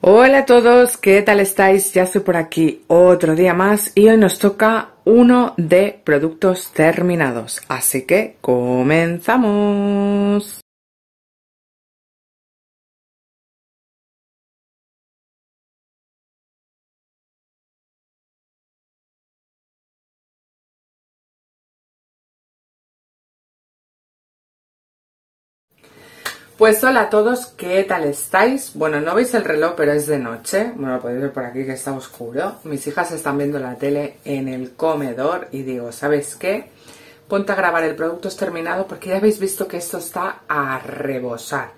Hola a todos, ¿qué tal estáis? Ya estoy por aquí otro día más y hoy nos toca uno de productos terminados. Así que comenzamos. Pues hola a todos, ¿qué tal estáis? Bueno, no veis el reloj, pero es de noche. Bueno, lo podéis ver por aquí que está oscuro. Mis hijas están viendo la tele en el comedor y digo, ¿sabes qué? Ponte a grabar el producto terminado porque ya habéis visto que esto está a rebosar.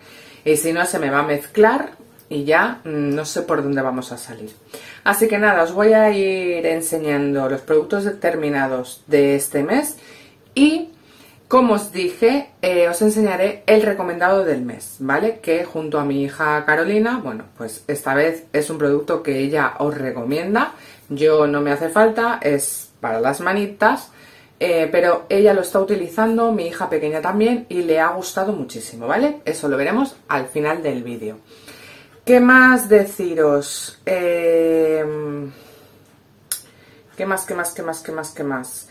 Y si no, se me va a mezclar y ya mm, no sé por dónde vamos a salir. Así que nada, os voy a ir enseñando los productos terminados de este mes y como os dije, eh, os enseñaré el recomendado del mes, ¿vale? Que junto a mi hija Carolina, bueno, pues esta vez es un producto que ella os recomienda. Yo no me hace falta, es para las manitas, eh, pero ella lo está utilizando, mi hija pequeña también, y le ha gustado muchísimo, ¿vale? Eso lo veremos al final del vídeo. ¿Qué más deciros? Eh, ¿Qué más, qué más, qué más, qué más, qué más?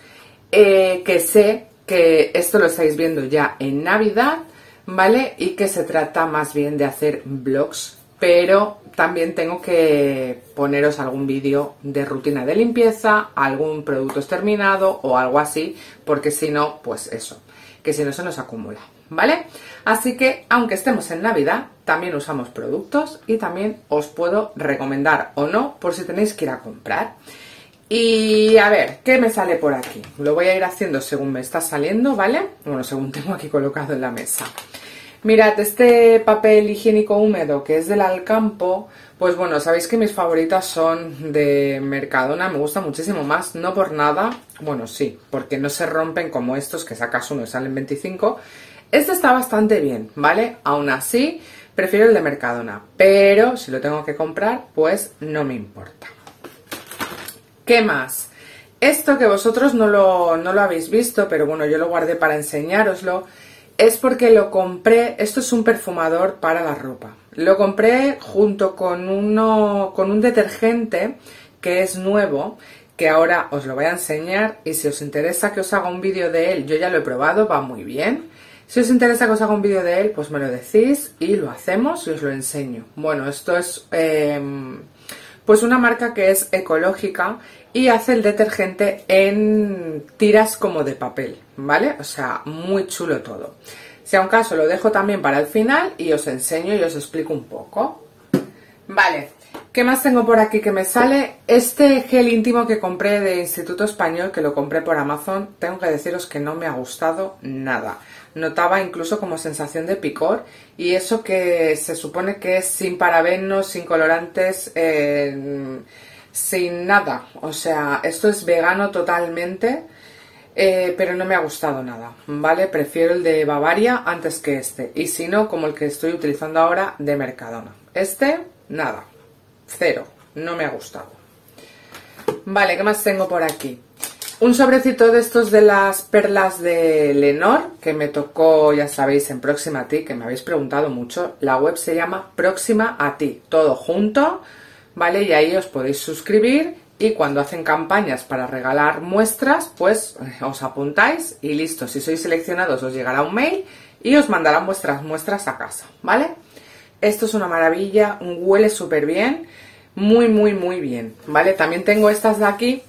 que sé que esto lo estáis viendo ya en Navidad, ¿vale? Y que se trata más bien de hacer vlogs, pero también tengo que poneros algún vídeo de rutina de limpieza, algún producto terminado o algo así, porque si no, pues eso, que si no se nos acumula, ¿vale? Así que, aunque estemos en Navidad, también usamos productos y también os puedo recomendar o no por si tenéis que ir a comprar. Y a ver, ¿qué me sale por aquí? Lo voy a ir haciendo según me está saliendo, ¿vale? Bueno, según tengo aquí colocado en la mesa. Mirad, este papel higiénico húmedo que es del Alcampo, pues bueno, sabéis que mis favoritas son de Mercadona, me gusta muchísimo más, no por nada, bueno sí, porque no se rompen como estos que sacas uno y salen 25. Este está bastante bien, ¿vale? Aún así, prefiero el de Mercadona, pero si lo tengo que comprar, pues no me importa. ¿Qué más? Esto que vosotros no lo, no lo habéis visto, pero bueno, yo lo guardé para enseñároslo, es porque lo compré, esto es un perfumador para la ropa. Lo compré junto con, uno, con un detergente que es nuevo, que ahora os lo voy a enseñar y si os interesa que os haga un vídeo de él, yo ya lo he probado, va muy bien. Si os interesa que os haga un vídeo de él, pues me lo decís y lo hacemos y os lo enseño. Bueno, esto es em, pues una marca que es ecológica y hace el detergente en tiras como de papel, ¿vale? O sea, muy chulo todo. Si a un caso lo dejo también para el final y os enseño y os explico un poco. Vale, ¿qué más tengo por aquí que me sale? Este gel íntimo que compré de Instituto Español, que lo compré por Amazon, tengo que deciros que no me ha gustado nada. Notaba incluso como sensación de picor y eso que se supone que es sin parabenos, sin colorantes... Eh, sin nada. O sea, esto es vegano totalmente, eh, pero no me ha gustado nada, ¿vale? Prefiero el de Bavaria antes que este. Y si no, como el que estoy utilizando ahora de Mercadona. Este, nada. Cero. No me ha gustado. Vale, ¿qué más tengo por aquí? Un sobrecito de estos de las perlas de Lenor, que me tocó, ya sabéis, en Próxima a ti, que me habéis preguntado mucho. La web se llama Próxima a ti, todo junto ¿vale? Y ahí os podéis suscribir y cuando hacen campañas para regalar muestras, pues eh, os apuntáis y listo. Si sois seleccionados os llegará un mail y os mandarán vuestras muestras a casa, ¿vale? Esto es una maravilla, huele súper bien, muy, muy, muy bien, ¿vale? También tengo estas de aquí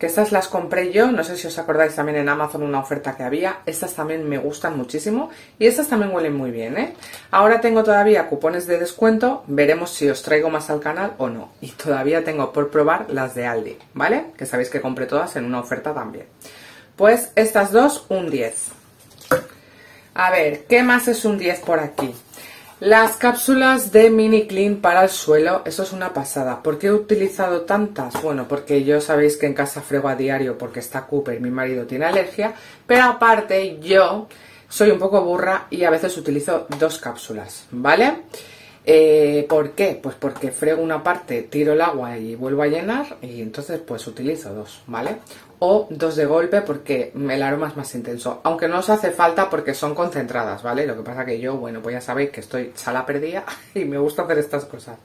que estas las compré yo, no sé si os acordáis también en Amazon una oferta que había, estas también me gustan muchísimo y estas también huelen muy bien, ¿eh? Ahora tengo todavía cupones de descuento, veremos si os traigo más al canal o no. Y todavía tengo por probar las de Aldi, ¿vale? Que sabéis que compré todas en una oferta también. Pues estas dos, un 10. A ver, ¿qué más es un 10 por aquí? Las cápsulas de Mini Clean para el suelo, eso es una pasada. ¿Por qué he utilizado tantas? Bueno, porque yo sabéis que en casa frego a diario porque está Cooper, mi marido tiene alergia, pero aparte yo soy un poco burra y a veces utilizo dos cápsulas, ¿vale? Eh, ¿Por qué? Pues porque frego una parte, tiro el agua y vuelvo a llenar y entonces pues utilizo dos, ¿vale? O dos de golpe porque el aroma es más intenso. Aunque no os hace falta porque son concentradas, ¿vale? Lo que pasa que yo, bueno, pues ya sabéis que estoy sala perdida y me gusta hacer estas cosas.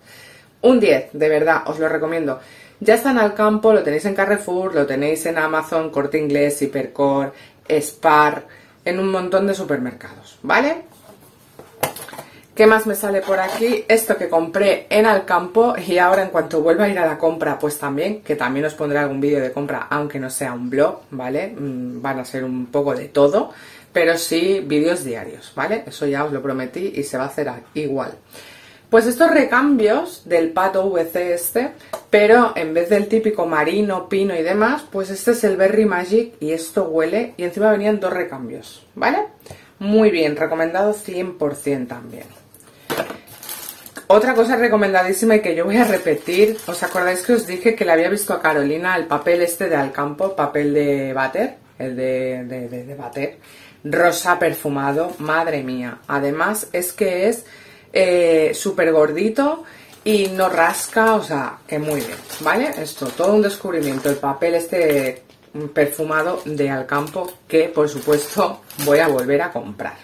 Un 10, de verdad, os lo recomiendo. Ya están al campo, lo tenéis en Carrefour, lo tenéis en Amazon, Corte Inglés, Hipercore, Spar, en un montón de supermercados, ¿vale? ¿Qué más me sale por aquí? Esto que compré en Alcampo y ahora en cuanto vuelva a ir a la compra, pues también, que también os pondré algún vídeo de compra, aunque no sea un blog, ¿vale? Mm, van a ser un poco de todo, pero sí vídeos diarios, ¿vale? Eso ya os lo prometí y se va a hacer igual. Pues estos recambios del pato VC este, pero en vez del típico marino, pino y demás, pues este es el Berry Magic y esto huele y encima venían dos recambios, ¿vale? Muy bien, recomendado 100% también. Otra cosa recomendadísima y que yo voy a repetir, ¿os acordáis que os dije que le había visto a Carolina el papel este de Alcampo, papel de bater, el de, de, rosa perfumado, madre mía. Además es que es eh, súper gordito y no rasca, o sea, que muy bien, ¿vale? Esto, todo un descubrimiento, el papel este perfumado de Alcampo que por supuesto voy a volver a comprar.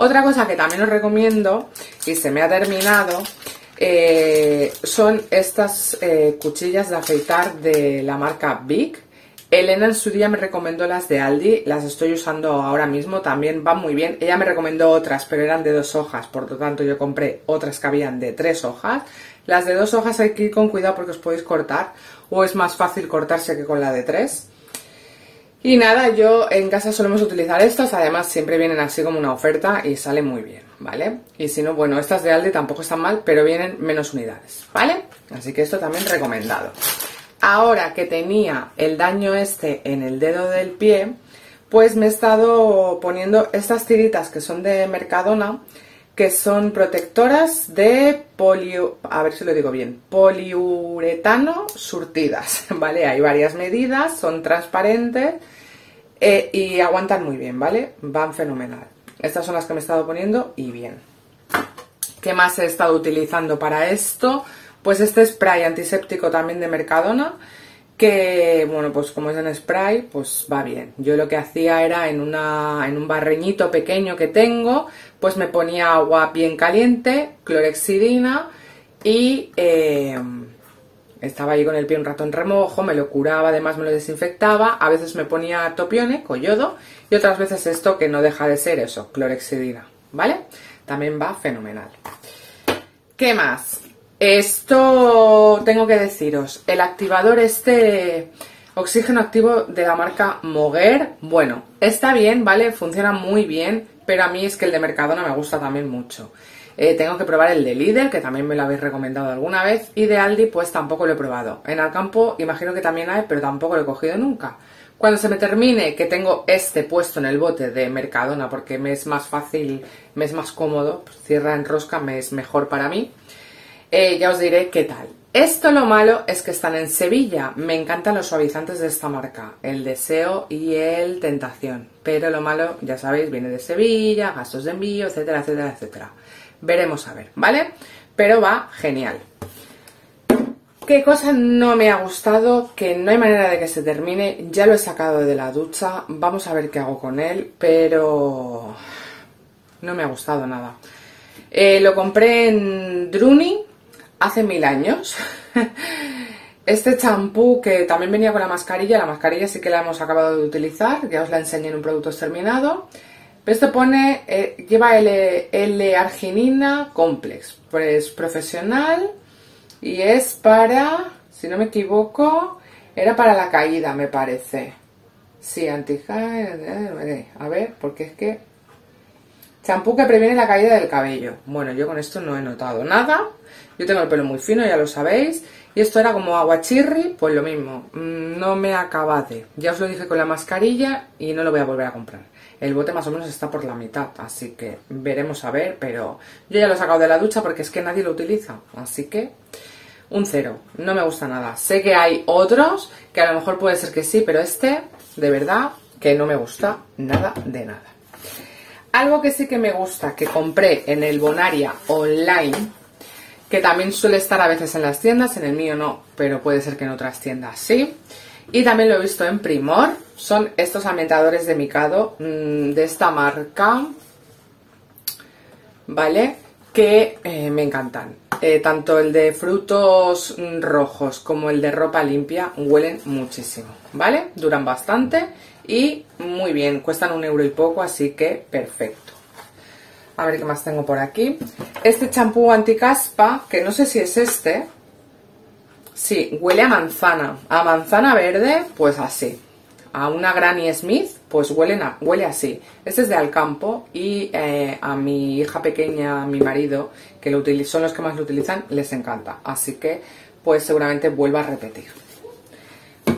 Otra cosa que también os recomiendo, y se me ha terminado, eh, son estas eh, cuchillas de afeitar de la marca Big. Elena en su día me recomendó las de Aldi, las estoy usando ahora mismo, también van muy bien. Ella me recomendó otras, pero eran de dos hojas, por lo tanto yo compré otras que habían de tres hojas. Las de dos hojas hay que ir con cuidado porque os podéis cortar, o es más fácil cortarse que con la de tres. Y nada, yo en casa solemos utilizar estas, además siempre vienen así como una oferta y sale muy bien, ¿vale? Y si no, bueno, estas de Aldi tampoco están mal, pero vienen menos unidades, ¿vale? Así que esto también recomendado. Ahora que tenía el daño este en el dedo del pie, pues me he estado poniendo estas tiritas que son de Mercadona, que son protectoras de polio, a ver si lo digo bien, poliuretano surtidas, ¿vale? Hay varias medidas, son transparentes eh, y aguantan muy bien, ¿vale? Van fenomenal. Estas son las que me he estado poniendo y bien. ¿Qué más he estado utilizando para esto? Pues este spray antiséptico también de Mercadona, que, bueno, pues como es en spray, pues va bien. Yo lo que hacía era en, una, en un barreñito pequeño que tengo, pues me ponía agua bien caliente, clorexidina y eh, estaba ahí con el pie un rato en remojo, me lo curaba, además me lo desinfectaba, a veces me ponía topione, yodo y otras veces esto que no deja de ser eso, clorexidina, ¿vale? También va fenomenal. ¿Qué más? Esto tengo que deciros, el activador este oxígeno activo de la marca Moguer, bueno, está bien, ¿vale? Funciona muy bien, pero a mí es que el de Mercadona me gusta también mucho. Eh, tengo que probar el de Lidl, que también me lo habéis recomendado alguna vez, y de Aldi pues tampoco lo he probado. En Alcampo imagino que también hay, pero tampoco lo he cogido nunca. Cuando se me termine, que tengo este puesto en el bote de Mercadona, porque me es más fácil, me es más cómodo, pues cierra en rosca, me es mejor para mí, eh, ya os diré qué tal. Esto lo malo es que están en Sevilla. Me encantan los suavizantes de esta marca, el Deseo y el Tentación. Pero lo malo, ya sabéis, viene de Sevilla, gastos de envío, etcétera, etcétera, etcétera. Veremos a ver, ¿vale? Pero va genial. ¿Qué cosa no me ha gustado? Que no hay manera de que se termine. Ya lo he sacado de la ducha. Vamos a ver qué hago con él. Pero no me ha gustado nada. Eh, lo compré en Druni hace mil años. Este champú que también venía con la mascarilla, la mascarilla sí que la hemos acabado de utilizar, ya os la enseñé en un producto terminado. Pero esto pone, eh, lleva L-arginina complex, pues profesional y es para, si no me equivoco, era para la caída me parece. Sí, anti a ver, porque es que champú que previene la caída del cabello. Bueno, yo con esto no he notado nada. Yo tengo el pelo muy fino, ya lo sabéis. Y esto era como agua chirri, pues lo mismo. Mm, no me acabade. Ya os lo dije con la mascarilla y no lo voy a volver a comprar. El bote más o menos está por la mitad, así que veremos a ver, pero yo ya lo he sacado de la ducha porque es que nadie lo utiliza. Así que un cero, no me gusta nada. Sé que hay otros que a lo mejor puede ser que sí, pero este, de verdad, que no me gusta nada de nada. Algo que sí que me gusta, que compré en el Bonaria online, que también suele estar a veces en las tiendas, en el mío no, pero puede ser que en otras tiendas sí. Y también lo he visto en Primor, son estos ambientadores de Mikado mm, de esta marca, ¿vale? Que eh, me encantan. eh, tanto el de frutos rojos como el de ropa limpia huelen muchísimo, ¿vale? Duran bastante y muy bien, cuestan un euro y poco, así que perfecto. A ver qué más tengo por aquí. Este champú anticaspa, que no sé si es este. Sí, huele a manzana. A manzana verde, pues así. A una Granny Smith, pues huele, huele así. Este es de Alcampo y eh, a mi hija pequeña, a mi marido, que lo son los que más lo utilizan, les encanta. Así que, pues seguramente vuelva a repetir.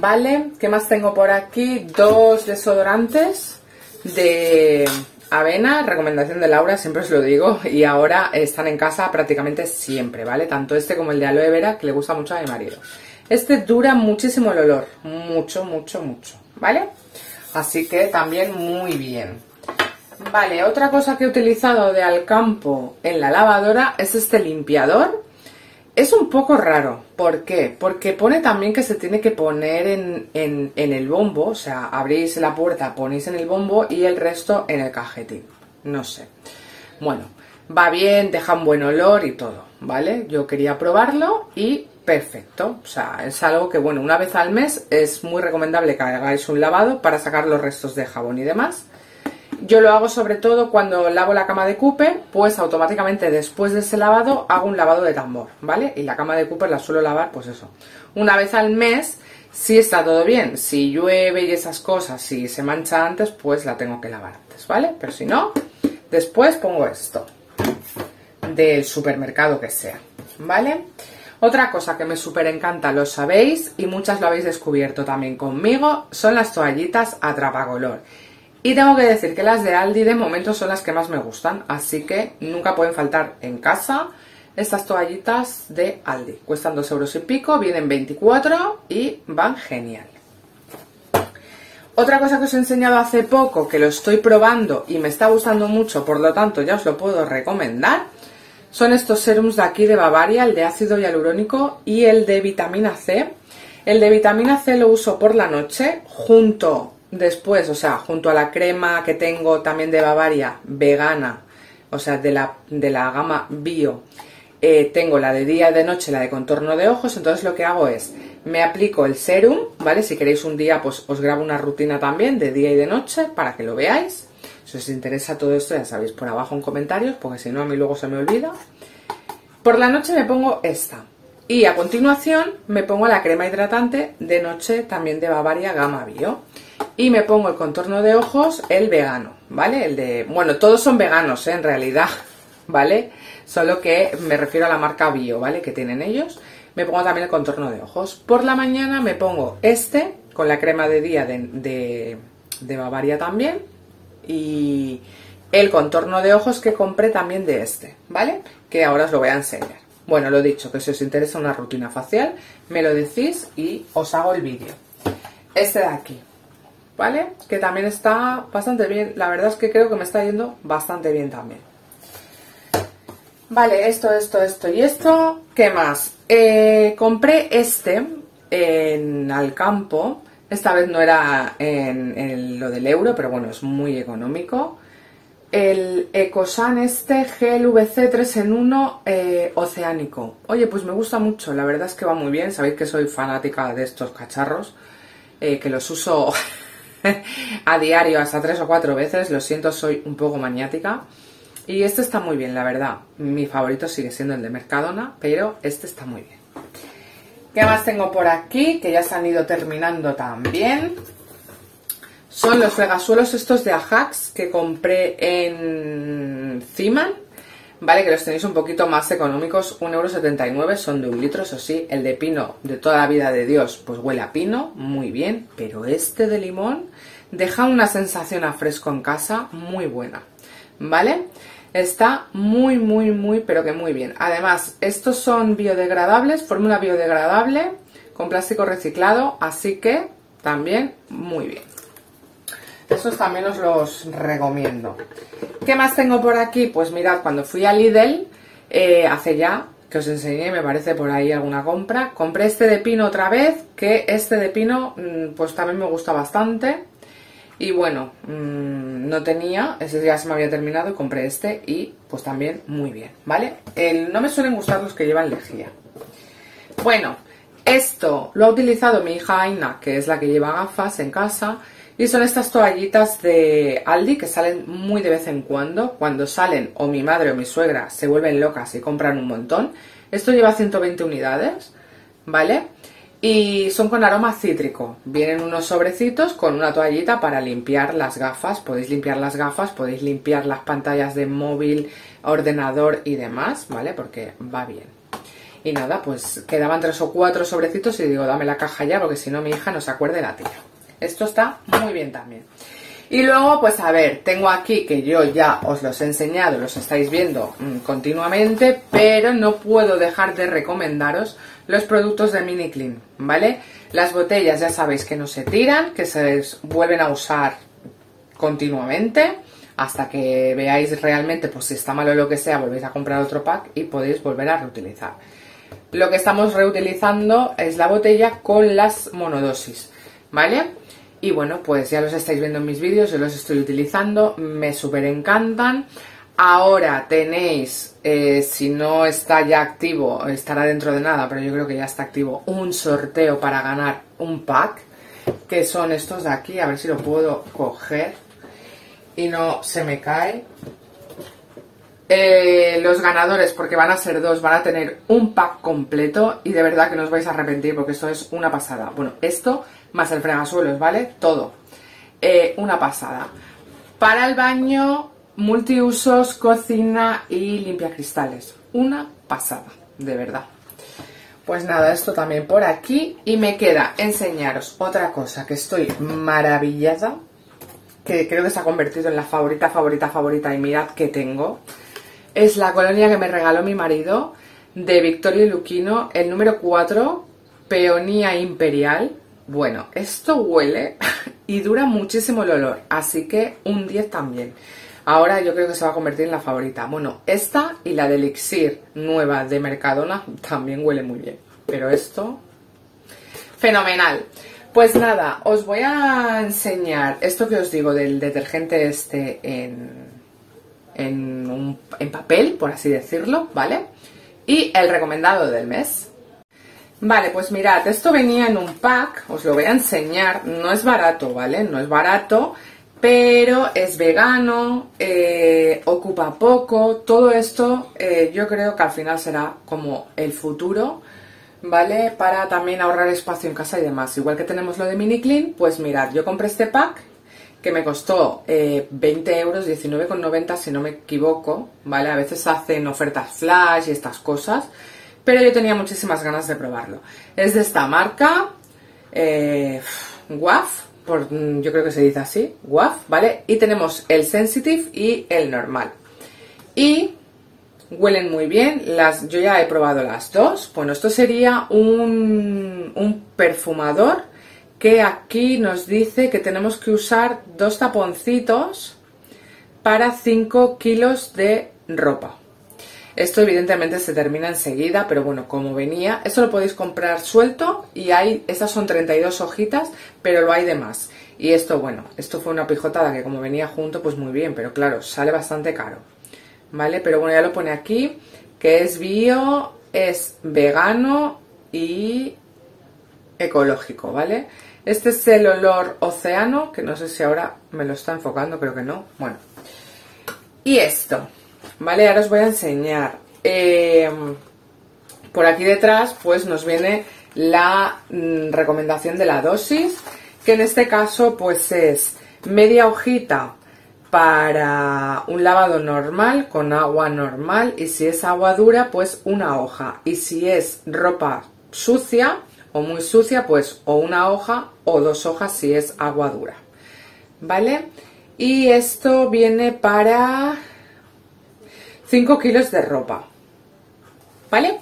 Vale, ¿qué más tengo por aquí? Dos desodorantes de avena, recomendación de Laura, siempre os lo digo, y ahora están en casa prácticamente siempre, ¿vale? Tanto este como el de aloe vera, que le gusta mucho a mi marido. Este dura muchísimo el olor, mucho, mucho, mucho, ¿vale? Así que también muy bien. Vale, otra cosa que he utilizado de Alcampo en la lavadora es este limpiador es un poco raro. ¿Por qué? Porque pone también que se tiene que poner en, el bombo. O sea, abrís la puerta, ponéis en el bombo y el resto en el cajetín. No sé. Bueno, va bien, deja un buen olor y todo, ¿vale? Yo quería probarlo y perfecto. O sea, es algo que, bueno, una vez al mes es muy recomendable que hagáis un lavado para sacar los restos de jabón y demás. Yo lo hago sobre todo cuando lavo la cama de Cooper, pues automáticamente después de ese lavado hago un lavado de tambor, ¿vale? Y la cama de Cooper la suelo lavar, pues eso, una vez al mes, si está todo bien. Si llueve y esas cosas, si se mancha antes, pues la tengo que lavar antes, ¿vale? Pero si no, después pongo esto, del supermercado que sea, ¿vale? Otra cosa que me súper encanta, lo sabéis, y muchas lo habéis descubierto también conmigo, son las toallitas atrapacolor. Y tengo que decir que las de Aldi de momento son las que más me gustan, así que nunca pueden faltar en casa estas toallitas de Aldi. Cuestan 2 euros y pico, vienen 24 y van genial. Otra cosa que os he enseñado hace poco, que lo estoy probando y me está gustando mucho, por lo tanto ya os lo puedo recomendar, son estos serums de aquí de Bavaria, el de ácido hialurónico y el de vitamina C. El de vitamina C lo uso por la noche junto Después, o sea, junto a la crema que tengo también de Bavaria, vegana, o sea, de la, de la gama bio, eh, tengo la de día y de noche, la de contorno de ojos, entonces lo que hago es, me aplico el serum, ¿vale? Si queréis un día, pues os grabo una rutina también de día y de noche para que lo veáis. Si os interesa todo esto, ya sabéis, por abajo en comentarios, porque si no a mí luego se me olvida. Por la noche me pongo esta. Y a continuación me pongo la crema hidratante de noche también de Bavaria Gama Bio y me pongo el contorno de ojos, el vegano, ¿vale? El de, bueno, todos son veganos ¿eh? en realidad, ¿vale? Solo que me refiero a la marca Bio, ¿vale? Que tienen ellos. Me pongo también el contorno de ojos. Por la mañana me pongo este con la crema de día de, de, Bavaria también y el contorno de ojos que compré también de este, ¿vale? Que ahora os lo voy a enseñar. Bueno, lo dicho, que si os interesa una rutina facial, me lo decís y os hago el vídeo. Este de aquí, ¿vale? Que también está bastante bien. La verdad es que creo que me está yendo bastante bien también. Vale, esto, esto, esto y esto. ¿Qué más? Eh, compré este en Alcampo. Esta vez no era en, lo del euro, pero bueno, es muy económico. El Ecosan este gel VC 3 en 1 eh, oceánico. Oye, pues me gusta mucho, la verdad es que va muy bien. Sabéis que soy fanática de estos cacharros, eh, que los uso a diario hasta tres o cuatro veces. Lo siento, soy un poco maniática. Y este está muy bien, la verdad. Mi favorito sigue siendo el de Mercadona, pero este está muy bien. ¿Qué más tengo por aquí? Que ya se han ido terminando también. Son los fregasuelos estos de Ajax que compré en Ziman Vale, que los tenéis un poquito más económicos, 1,79€, son de un litro, eso sí. El de pino de toda la vida de Dios, pues huele a pino, muy bien. Pero este de limón deja una sensación a fresco en casa muy buena. ¿Vale? Está muy, muy, muy, pero que muy bien. Además, estos son biodegradables, fórmula biodegradable, con plástico reciclado, así que también muy bien. Esos también os los recomiendo. ¿Qué más tengo por aquí? Pues mirad, cuando fui a Lidl, eh, hace ya, que os enseñé, me parece por ahí alguna compra, compré este de pino otra vez, que este de pino, mm, pues también me gusta bastante. Y bueno, mmm, no tenía, ese día se me había terminado y compré este y pues también muy bien, ¿vale? No me suelen gustar los que llevan lejía. Bueno, esto lo ha utilizado mi hija Aina, que es la que lleva gafas en casa. Y son estas toallitas de Aldi que salen muy de vez en cuando. Cuando salen o mi madre o mi suegra se vuelven locas y compran un montón. Esto lleva 120 unidades, ¿vale? Y son con aroma cítrico. Vienen unos sobrecitos con una toallita para limpiar las gafas. Podéis limpiar las gafas, podéis limpiar las pantallas de móvil, ordenador y demás, ¿vale? Porque va bien. Y nada, pues quedaban tres o cuatro sobrecitos y digo, dame la caja ya porque si no mi hija no se acuerde la tira. Esto está muy bien también. Y luego, pues a ver, tengo aquí que yo ya os los he enseñado, los estáis viendo mmm, continuamente, pero no puedo dejar de recomendaros los productos de Mini Clean, ¿vale? Las botellas ya sabéis que no se tiran, que se vuelven a usar continuamente hasta que veáis realmente, pues si está malo lo que sea, volvéis a comprar otro pack y podéis volver a reutilizar. Lo que estamos reutilizando es la botella con las monodosis, ¿vale? Y bueno, pues ya los estáis viendo en mis vídeos, yo los estoy utilizando, me súper encantan. Ahora tenéis, eh, si no está ya activo, estará dentro de nada, pero yo creo que ya está activo, un sorteo para ganar un pack, que son estos de aquí, a ver si lo puedo coger y no se me cae. Eh, los ganadores, porque van a ser dos, van a tener un pack completo y de verdad que no os vais a arrepentir porque esto es una pasada. Bueno, esto más el fregasuelos, ¿vale? Todo. Eh, una pasada. Para el baño, multiusos, cocina y limpia cristales. Una pasada, de verdad. Pues nada, esto también por aquí. Y me queda enseñaros otra cosa que estoy maravillada. Que creo que se ha convertido en la favorita, favorita, favorita. Y mirad que tengo. Es la colonia que me regaló mi marido de Victoria Luquino, el número 4, Peonía Imperial. Bueno, esto huele y dura muchísimo el olor, así que un 10 también. Ahora yo creo que se va a convertir en la favorita. Bueno, esta y la de Elixir nueva de Mercadona también huele muy bien. Pero esto, fenomenal. Pues nada, os voy a enseñar esto que os digo del detergente este en, en, papel, por así decirlo, ¿vale? Y el recomendado del mes. Vale, pues mirad, esto venía en un pack, os lo voy a enseñar, no es barato, ¿vale? No es barato, pero es vegano, eh, ocupa poco, todo esto eh, yo creo que al final será como el futuro, ¿vale? Para también ahorrar espacio en casa y demás. Igual que tenemos lo de Mini Clean, pues mirad, yo compré este pack que me costó eh, 20 euros, 19,90 si no me equivoco, ¿vale? A veces hacen ofertas flash y estas cosas, pero yo tenía muchísimas ganas de probarlo. Es de esta marca, eh, WAF, por, yo creo que se dice así, WAF, ¿vale? Y tenemos el Sensitive y el normal. Y huelen muy bien, las, yo ya he probado las dos. Bueno, esto sería un, un perfumador que aquí nos dice que tenemos que usar dos taponcitos para 5 kilos de ropa. Esto evidentemente se termina enseguida, pero bueno, como venía, esto lo podéis comprar suelto y hay, estas son 32 hojitas, pero lo hay de más. Y esto, bueno, esto fue una pijotada que como venía junto, pues muy bien, pero claro, sale bastante caro. ¿Vale? Pero bueno, ya lo pone aquí, que es bio, es vegano y ecológico, ¿vale? Este es el olor océano, que no sé si ahora me lo está enfocando, creo que no. Bueno. Y esto, ¿vale? Ahora os voy a enseñar. Eh, por aquí detrás, pues nos viene la mm, recomendación de la dosis, que en este caso, pues es media hojita para un lavado normal con agua normal y si es agua dura, pues una hoja. Y si es ropa sucia o muy sucia, pues o una hoja o dos hojas si es agua dura. ¿Vale? Y esto viene para 5 kilos de ropa. ¿Vale?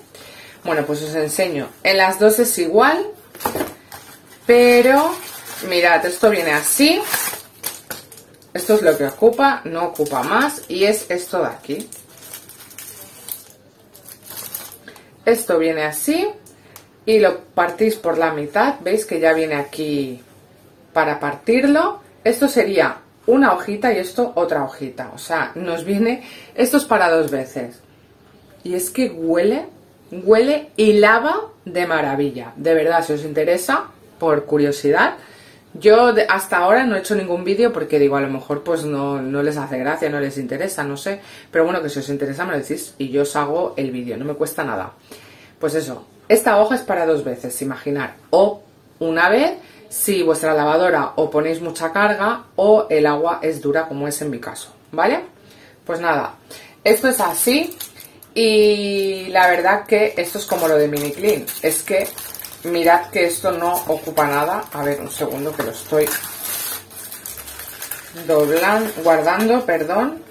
Bueno, pues os enseño. En las dos es igual, pero mirad, esto viene así. Esto es lo que ocupa, no ocupa más y es esto de aquí. Esto viene así y lo partís por la mitad. ¿Veis que ya viene aquí para partirlo? esto sería una hojita y esto otra hojita. O sea, nos viene, esto es para dos veces. Y es que huele, huele y lava de maravilla. De verdad, si os interesa, por curiosidad, yo hasta ahora no he hecho ningún vídeo porque digo, a lo mejor pues no, no, les hace gracia, no les interesa, no sé. Pero bueno, que si os interesa me lo decís y yo os hago el vídeo, no me cuesta nada. Pues eso, esta hoja es para dos veces, imaginar. O una vez si vuestra lavadora o ponéis mucha carga o el agua es dura como es en mi caso, ¿vale? Pues nada, esto es así y la verdad que esto es como lo de Mini Clean, es que mirad que esto no ocupa nada, a ver un segundo que lo estoy guardando, perdón,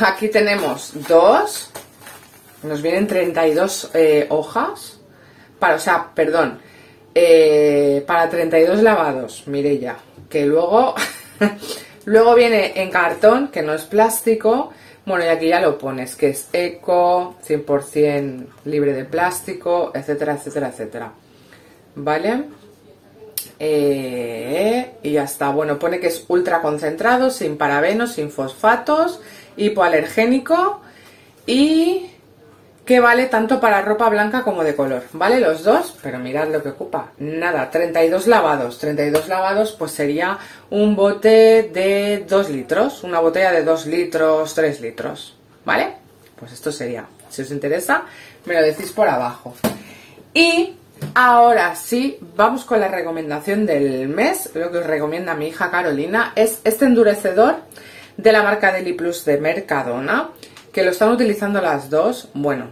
aquí tenemos dos, nos vienen 32 eh, hojas, para, o sea, perdón, eh, para 32 lavados, ya que luego, luego viene en cartón, que no es plástico, bueno, y aquí ya lo pones, que es eco, 100% libre de plástico, etcétera, etcétera, etcétera. ¿Vale? Eh, y ya está. Bueno, pone que es ultra concentrado, sin parabenos, sin fosfatos, hipoalergénico y que vale tanto para ropa blanca como de color. Vale los dos, pero mirad lo que ocupa. Nada, 32 lavados. 32 lavados pues sería un bote de 2 litros. Una botella de 2 litros, 3 litros. ¿Vale? Pues esto sería. Si os interesa, me lo decís por abajo. Y ahora sí, vamos con la recomendación del mes. Lo que os recomienda mi hija Carolina es este endurecedor de la marca Deli Plus de Mercadona que lo están utilizando las dos, bueno,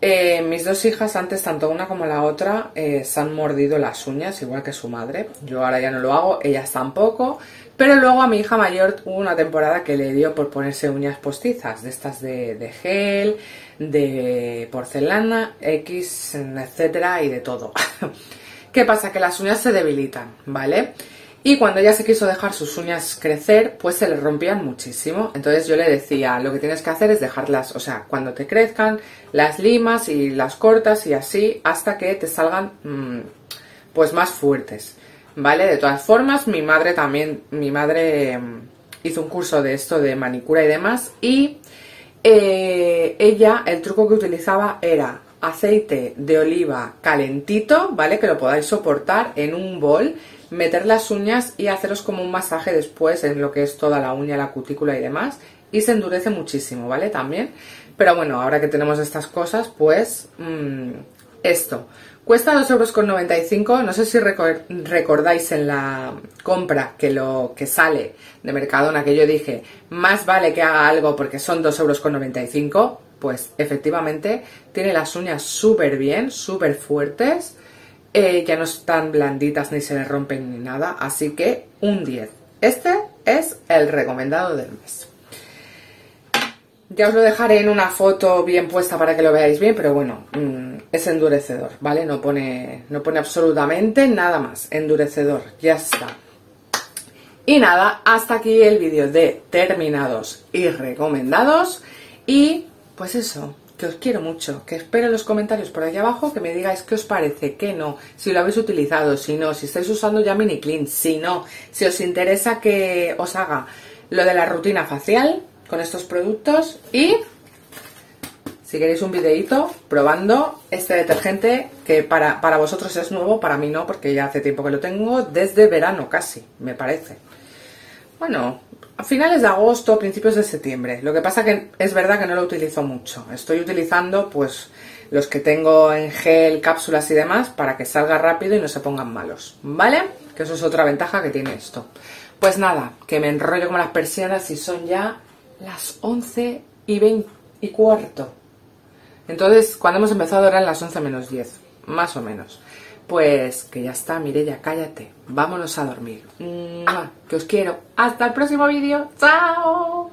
eh, mis dos hijas, antes tanto una como la otra, eh, se han mordido las uñas, igual que su madre. Yo ahora ya no lo hago, ellas tampoco. Pero luego a mi hija mayor hubo una temporada que le dio por ponerse uñas postizas, de estas de, de gel, de porcelana, X, etcétera, y de todo. ¿Qué pasa? Que las uñas se debilitan, ¿vale? Y cuando ella se quiso dejar sus uñas crecer, pues se le rompían muchísimo. Entonces yo le decía, lo que tienes que hacer es dejarlas, o sea, cuando te crezcan, las limas y las cortas y así hasta que te salgan mm, pues más fuertes. ¿Vale? De todas formas, mi madre también, mi madre mm, hizo un curso de esto de manicura y demás y eh, ella, el truco que utilizaba era aceite de oliva calentito, ¿vale? Que lo podáis soportar en un bol meter las uñas y haceros como un masaje después en lo que es toda la uña, la cutícula y demás. Y se endurece muchísimo, ¿vale? También. Pero bueno, ahora que tenemos estas cosas, pues mmm, esto. Cuesta 2,95 euros. No sé si recordáis en la compra que lo que sale de Mercadona que yo dije, más vale que haga algo porque son 2,95 euros. Pues efectivamente tiene las uñas súper bien, súper fuertes eh, ya no están blanditas ni se le rompen ni nada, así que un 10. Este es el recomendado del mes. Ya os lo dejaré en una foto bien puesta para que lo veáis bien, pero bueno, mm, es endurecedor, ¿vale? No pone, no pone absolutamente nada más. Endurecedor, ya está. Y nada, hasta aquí el vídeo de terminados y recomendados. Y pues eso, os quiero mucho, que espero en los comentarios por ahí abajo que me digáis qué os parece, qué no, si lo habéis utilizado, si no, si estáis usando ya Mini Clean, si no, si os interesa que os haga lo de la rutina facial con estos productos y si queréis un videito probando este detergente que para, para vosotros es nuevo, para mí no, porque ya hace tiempo que lo tengo, desde verano casi, me parece. Bueno, a finales de agosto, principios de septiembre. Lo que pasa que es verdad que no lo utilizo mucho. Estoy utilizando pues los que tengo en gel, cápsulas y demás para que salga rápido y no se pongan malos. ¿Vale? Que eso es otra ventaja que tiene esto. Pues nada, que me enrollo como las persianas y son ya las 11 y 20 y cuarto. Entonces, cuando hemos empezado eran las 11 menos 10, más o menos. Pues que ya está, Mireya, cállate. Vámonos a dormir. Que os quiero. Hasta el próximo vídeo. ¡Chao!